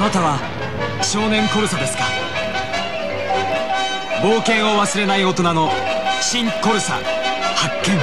あなたは少年コルサですか？冒険を忘れない大人の新コルサ発見。